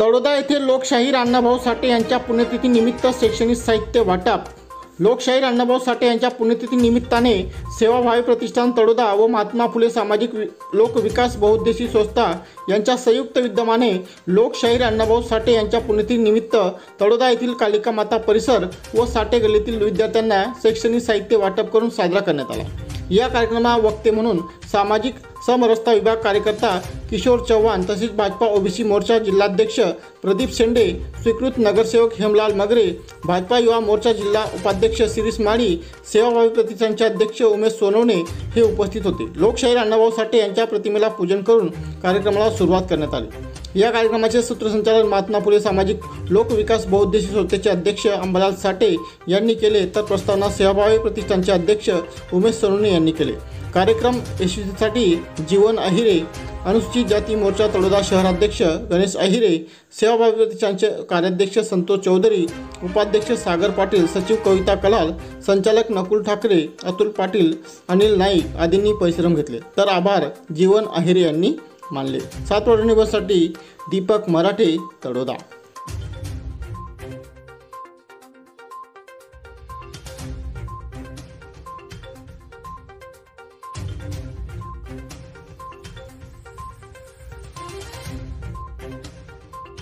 तळोदा येथे लोकशाहीर अण्णाभाऊ साठे यांच्या पुण्यतिथीनिमित्त शैक्षणिक साहित्य वाटप. लोकशाहीर अण्णाभाऊ साठे यांच्या पुण्यतिथी निमित्ताने सेवाभावी प्रतिष्ठान तळोदा व महात्मा फुले सामाजिक लोकविकास बहुउद्देशी संस्था यांच्या संयुक्त विद्यमाने लोकशाहीर अण्णाभाऊ साठे यांच्या पुण्यतिथी निमित्त तळोदा येथील कालिका माता परिसर व साठे गल्लीतील विद्यार्थ्यांना शैक्षणिक साहित्य वाटप करून साजरा करण्यात आला. या कार्यक्रमा वक्ते म्हणून सामाजिक समरसता विभाग कार्यकर्ता किशोर चव्हाण तसेच भाजपा ओबीसी मोर्चा जिल्हाध्यक्ष प्रदीप शेंडे स्वीकृत नगरसेवक हेमलाल मगरे भाजपा युवा मोर्चा जिल्हा उपाध्यक्ष शिरीष माळी सेवाभावी प्रतिष्ठानचे अध्यक्ष उमेश सोनवणे हे उपस्थित होते. लोकशाहीर अण्णाभाऊ साठे यांच्या प्रतिमेला पूजन करून कार्यक्रमाला सुरुवात करण्यात आली. या कार्यक्रमाचे सूत्रसंचालन महात्मा फुले सामाजिक लोकविकास बहुउद्देशीय संस्थेचे अध्यक्ष अंबालाल साठे यांनी केले. तर प्रस्तावना सेवाभावी प्रतिष्ठानचे अध्यक्ष उमेश सोनवणे यांनी केले. कार्यक्रम यशस्वीसाठी जीवन अहिरे अनुसूचित जाती मोर्चा तळोदा शहराध्यक्ष गणेश अहिरे सेवाभावी प्रतिष्ठानचे कार्याध्यक्ष संतोष चौधरी उपाध्यक्ष सागर पाटील सचिव कविता कलाल संचालक नकुल ठाकरे अतुल पाटील अनिल नाईक आदींनी परिश्रम घेतले. तर आभार जीवन अहिरे यांनी. मानले. सात बससाठी दीपक मराठे तडोदा.